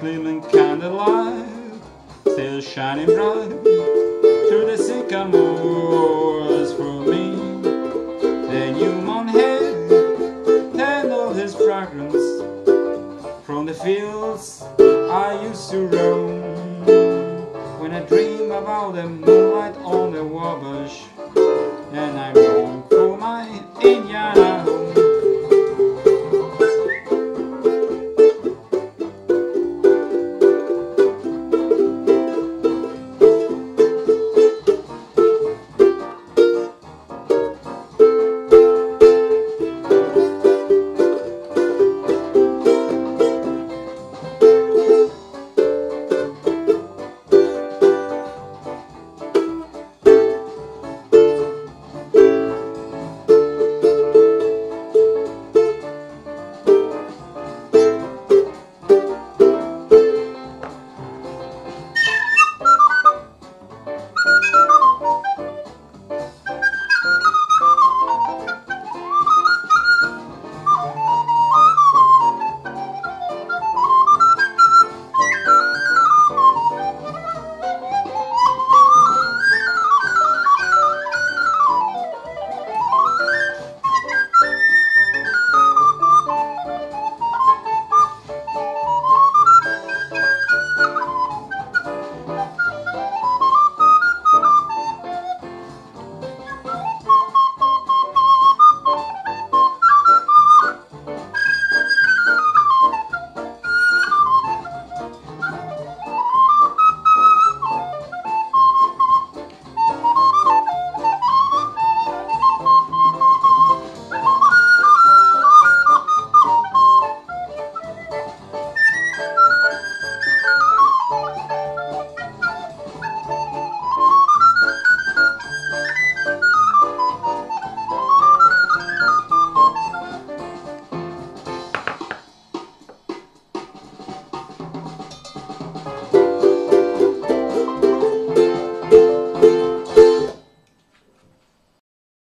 Gleaming candlelight still shining bright through the sycamores for me. The human head and all his fragrance from the fields I used to roam. When I dream about the moonlight on the Wabash And I